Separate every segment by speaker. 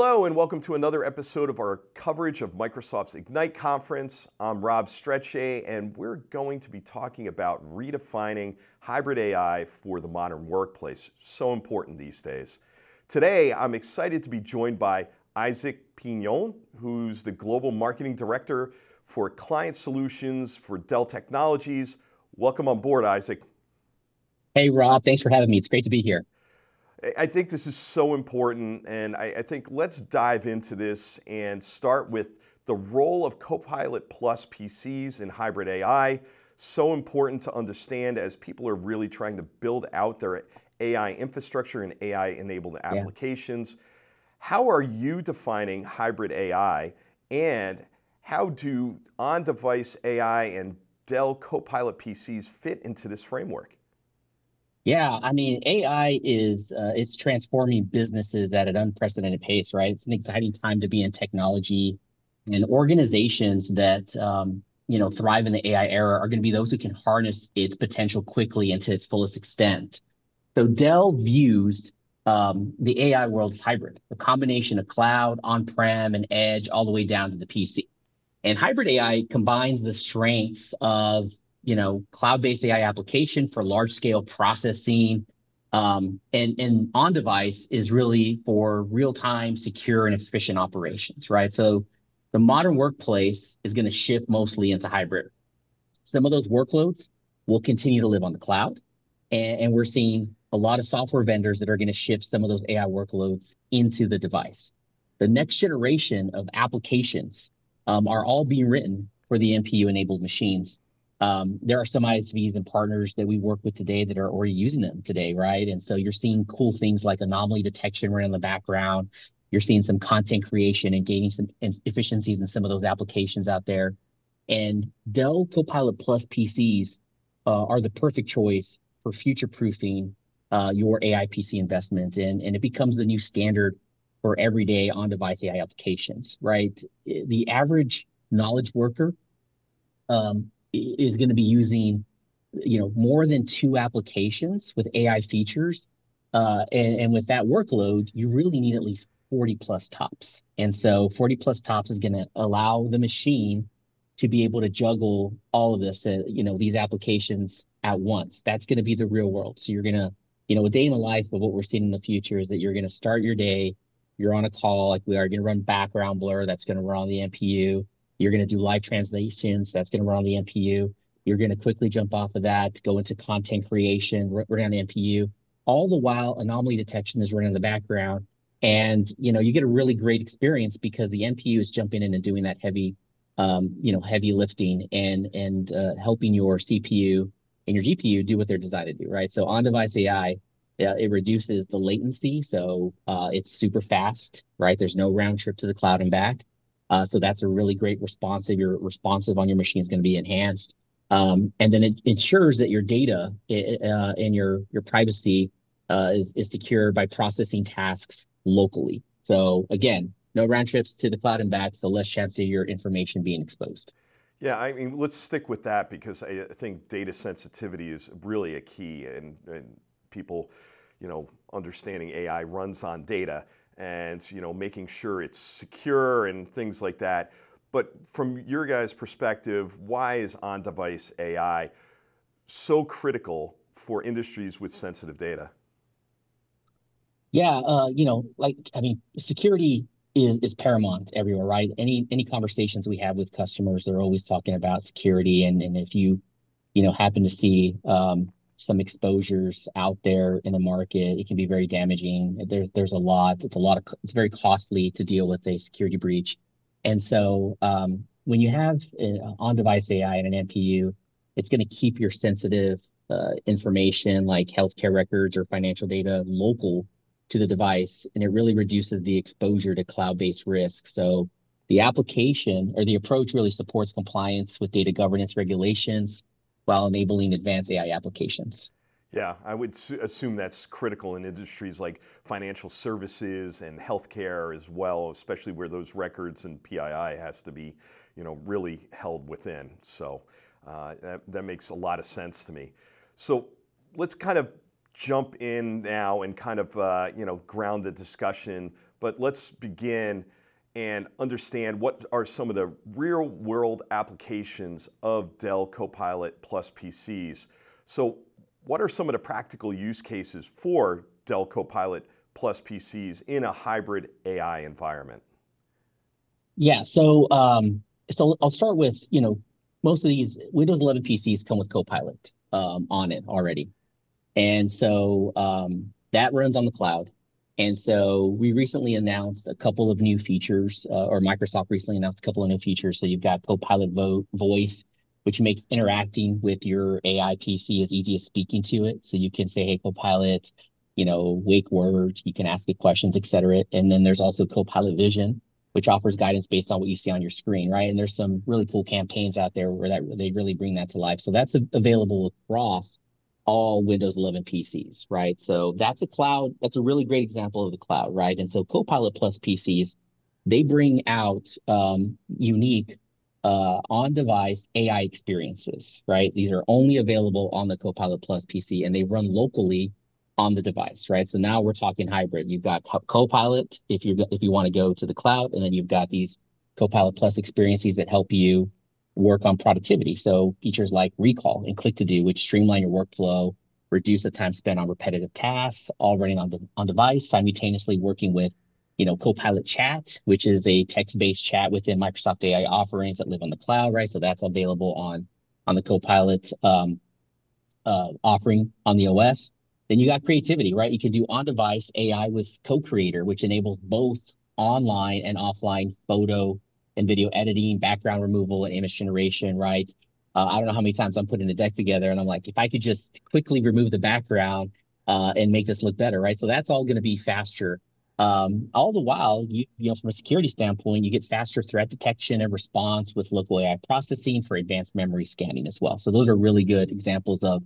Speaker 1: Hello, and welcome to another episode of our coverage of Microsoft's Ignite conference. I'm Rob Strechay, and we're going to be talking about redefining hybrid AI for the modern workplace. So important these days. Today, I'm excited to be joined by Isaac Piñon, who's the Global Marketing Director for Client Solutions for Dell Technologies. Welcome on board, Isaac.
Speaker 2: Hey, Rob. Thanks for having me. It's great to be here.
Speaker 1: I think this is so important, and I, I, think let's dive into this and start with the role of Copilot Plus PCs in hybrid AI. So important to understand as people are really trying to build out their AI infrastructure and AI enabled applications. Yeah. How are you defining hybrid AI, and how do on device AI and Dell Copilot PCs fit into this framework?
Speaker 2: Yeah, I mean, AI is uh, it's transforming businesses at an unprecedented pace, right? It's an exciting time to be in technology, and organizations that um, you know thrive in the AI era are going to be those who can harness its potential quickly and to its fullest extent. So Dell views um, the AI world as hybrid, a combination of cloud, on-prem, and edge, all the way down to the PC. And hybrid AI combines the strengths of you know, cloud-based AI application for large-scale processing. Um, and, and on device is really for real-time, secure, and efficient operations, right? So the modern workplace is going to shift mostly into hybrid. Some of those workloads will continue to live on the cloud. And, and we're seeing a lot of software vendors that are going to shift some of those AI workloads into the device. The next generation of applications um, are all being written for the NPU enabled machines. Um, there are some ISVs and partners that we work with today that are already using them today, right? And so you're seeing cool things like anomaly detection running in the background. You're seeing some content creation and gaining some efficiencies in some of those applications out there. And Dell Copilot Plus PCs uh, are the perfect choice for future proofing uh, your AI PC investment. And, and it becomes the new standard for everyday on device AI applications, right? The average knowledge worker um, is going to be using you know more than two applications with AI features, uh, and, and with that workload, you really need at least 40 plus tops. And so 40 plus tops is going to allow the machine to be able to juggle all of this, uh, you know, these applications at once. That's going to be the real world. So you're going to, you know, a day in the life of what we're seeing in the future is that you're going to start your day, you're on a call like we are, going to run background blur that's going to run on the NPU. You're going to do live translations. That's going to run on the NPU. You're going to quickly jump off of that, go into content creation, run on the NPU. All the while, anomaly detection is running in the background. And you know, you get a really great experience because the NPU is jumping in and doing that heavy, um, you know, heavy lifting and and uh, helping your CPU and your GPU do what they're designed to do, right? So on-device AI, uh, it reduces the latency, so uh, it's super fast, right? There's no round trip to the cloud and back. Uh, so that's a really great responsive. Your responsive on your machine is going to be enhanced. Um, and then it ensures that your data uh, and your your privacy uh, is is secure by processing tasks locally. So again, no round trips to the cloud and back, so less chance of your information being exposed.
Speaker 1: Yeah, I mean, let's stick with that because I think data sensitivity is really a key, and, and people, you know, understanding AI runs on data and you know making sure it's secure and things like that. But from your guys' perspective, why is on-device AI so critical for industries with sensitive data?
Speaker 2: Yeah, uh, you know, like I mean, security is is paramount everywhere, right? Any any conversations we have with customers, they're always talking about security, and and if you, you know, happen to see um, some exposures out there in the market. It can be very damaging. There's there's a lot. It's a lot of it's very costly to deal with a security breach. And so um, when you have on-device AI and an NPU, it's going to keep your sensitive uh, information like healthcare records or financial data local to the device, and it really reduces the exposure to cloud-based risk. So the application or the approach really supports compliance with data governance regulations while enabling advanced AI applications.
Speaker 1: Yeah, I would assume that's critical in industries like financial services and healthcare as well, especially where those records and PII has to be, you know, really held within. So uh, that, that makes a lot of sense to me. So let's kind of jump in now and kind of uh, you know ground the discussion. But let's begin and understand what are some of the real world applications of Dell Copilot Plus PCs. So, what are some of the practical use cases for Dell Copilot Plus PCs in a hybrid AI environment?
Speaker 2: Yeah, so um, so I'll start with you know most of these Windows 11 PCs come with Copilot um, on it already, and so um, that runs on the cloud. And so we recently announced a couple of new features, uh, or Microsoft recently announced a couple of new features. So you've got Copilot Vo- Voice, which makes interacting with your AI PC as easy as speaking to it. So you can say, "Hey, Copilot, you know, wake words." You can ask it questions, etc. And then there's also Copilot Vision, which offers guidance based on what you see on your screen, right? And there's some really cool campaigns out there where that they really bring that to life. So that's available across all Windows 11 PCs, right? So that's a cloud. That's a really great example of the cloud, right? And so Copilot Plus PCs, they bring out um, unique uh, on-device AI experiences, right? These are only available on the Copilot Plus PC, and they run locally on the device, right? So now we're talking hybrid. You've got Copilot if you if you want to go to the cloud, and then you've got these Copilot Plus experiences that help you work on productivity. So features like recall and click to do, which streamline your workflow, reduce the time spent on repetitive tasks, all running on the on device, simultaneously working with, you know, Copilot Chat, which is a text-based chat within Microsoft AI offerings that live on the cloud, right? So that's available on on the Copilot um, uh, offering on the OS. Then you got creativity, right? You can do on-device AI with Co-Creator, which enables both online and offline photo and video editing, background removal, and image generation, right? Uh, I don't know how many times I'm putting the deck together and I'm like, if I could just quickly remove the background uh, and make this look better, right? So that's all going to be faster. Um, all the while, you, you know, from a security standpoint, you get faster threat detection and response with local AI processing for advanced memory scanning as well. So those are really good examples of,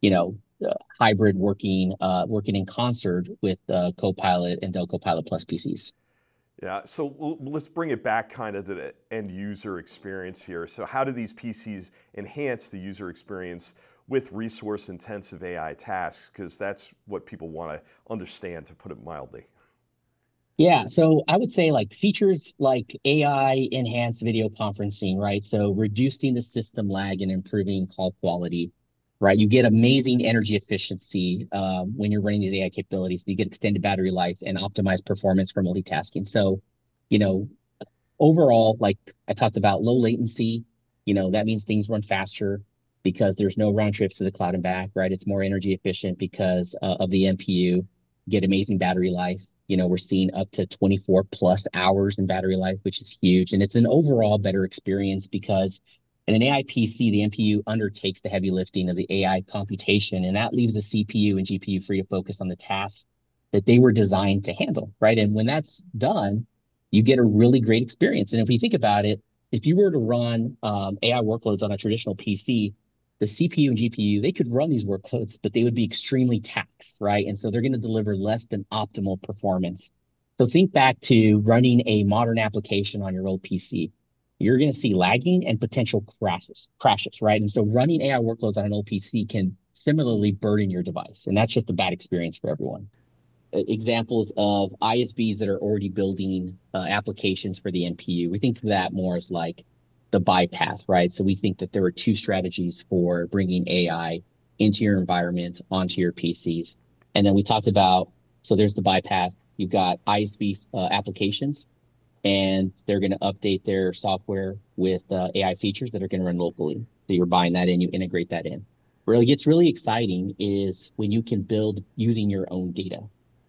Speaker 2: you know, uh, hybrid working uh, working in concert with uh, Copilot and Dell Copilot Plus PCs.
Speaker 1: Yeah, so let's bring it back kind of to the end user experience here. So, how do these PCs enhance the user experience with resource intensive AI tasks? Because that's what people want to understand, to put it mildly.
Speaker 2: Yeah, so I would say like features like AI enhanced video conferencing, right? So, reducing the system lag and improving call quality right? You get amazing energy efficiency um, when you're running these AI capabilities. You get extended battery life and optimized performance for multitasking. So, you know, overall, like I talked about low latency, you know, that means things run faster because there's no round trips to the cloud and back, right? It's more energy efficient because uh, of the NPU, get amazing battery life. You know, we're seeing up to 24 plus hours in battery life, which is huge. And it's an overall better experience because in an AI PC, the NPU undertakes the heavy lifting of the AI computation, and that leaves the CPU and GPU free to focus on the tasks that they were designed to handle, right? And when that's done, you get a really great experience. And if we think about it, if you were to run um, AI workloads on a traditional PC, the CPU and GPU, they could run these workloads, but they would be extremely taxed, right? And so they're going to deliver less than optimal performance. So think back to running a modern application on your old PC you're going to see lagging and potential crashes, crashes, right? And so running AI workloads on an old PC can similarly burden your device, and that's just a bad experience for everyone. Examples of ISVs that are already building uh, applications for the NPU, we think of that more as like the bypass, right? So we think that there are two strategies for bringing AI into your environment onto your PCs, and then we talked about so there's the bypass. You've got ISV uh, applications and they're going to update their software with uh, AI features that are going to run locally. So you're buying that in, you integrate that in. It gets really exciting is when you can build using your own data,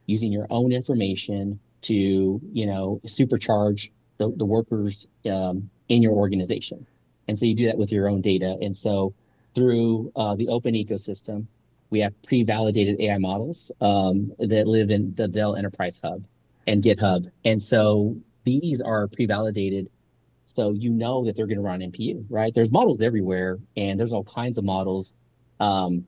Speaker 2: using your own information to, you know, supercharge the, the workers um, in your organization. And so you do that with your own data. And so through uh, the open ecosystem, we have pre-validated AI models um, that live in the Dell Enterprise Hub and GitHub. And so these are pre-validated so you know that they're going to run NPU, right? There's models everywhere, and there's all kinds of models. Um,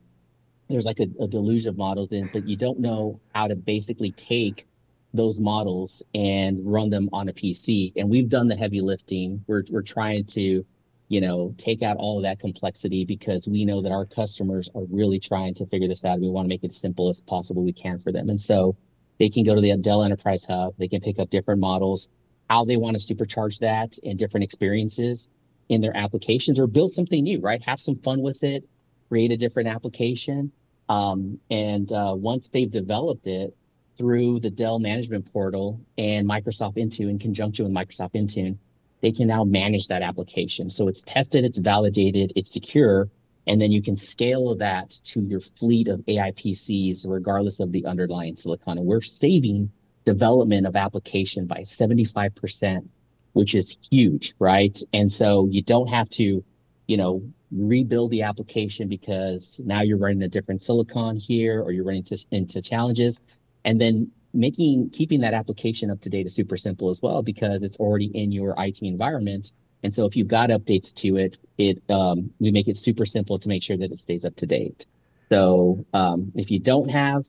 Speaker 2: there's like a, a, deluge of models, in, but you don't know how to basically take those models and run them on a PC. And we've done the heavy lifting. We're we're trying to you know, take out all of that complexity because we know that our customers are really trying to figure this out. We want to make it as simple as possible we can for them. And so they can go to the Dell Enterprise Hub, they can pick up different models, how they want to supercharge that and different experiences in their applications or build something new, right? Have some fun with it, create a different application. Um, and uh, once they've developed it through the Dell Management Portal and Microsoft Intune in conjunction with Microsoft Intune, they can now manage that application. So it's tested, it's validated, it's secure, and then you can scale that to your fleet of AI PCs regardless of the underlying silicon. And we're saving development of application by 75%, which is huge, right? And so you don't have to, you know, rebuild the application because now you're running a different silicon here or you're running to, into challenges. And then making keeping that application up to date is super simple as well because it's already in your IT environment. And so if you've got updates to it, it um, we make it super simple to make sure that it stays up to date. So um, if you don't have,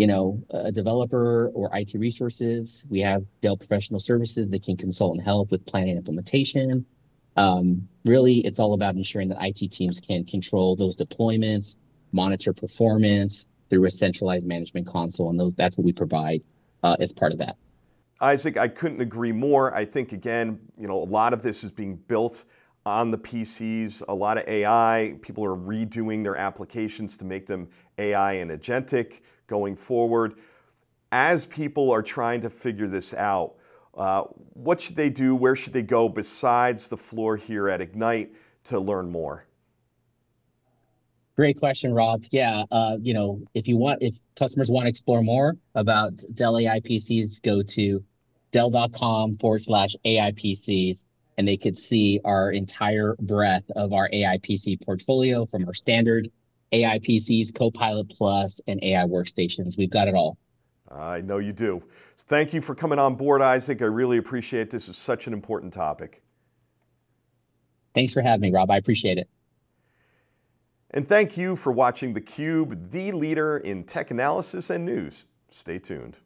Speaker 2: you know, a developer or IT resources, we have Dell Professional Services that can consult and help with planning implementation. Um, really, it's all about ensuring that IT teams can control those deployments, monitor performance through a centralized management console, and those that's what we provide uh, as part of that.
Speaker 1: Isaac, I couldn't agree more. I think again, you know, a lot of this is being built on the PCs, a lot of AI. People are redoing their applications to make them AI and agentic going forward. As people are trying to figure this out, uh, what should they do? Where should they go besides the floor here at Ignite to learn more?
Speaker 2: Great question, Rob. Yeah, uh, you know, if you want, if customers want to explore more about Dell AI PCs, go to dell.com forward slash AI PCs, and they could see our entire breadth of our AI PC portfolio from our standard AI PCs, Copilot Plus, and AI workstations. We've got it all.
Speaker 1: I know you do. Thank you for coming on board, Isaac. I really appreciate this. is such an important topic.
Speaker 2: Thanks for having me, Rob. I appreciate it.
Speaker 1: And thank you for watching theCUBE, the leader in tech analysis and news. Stay tuned.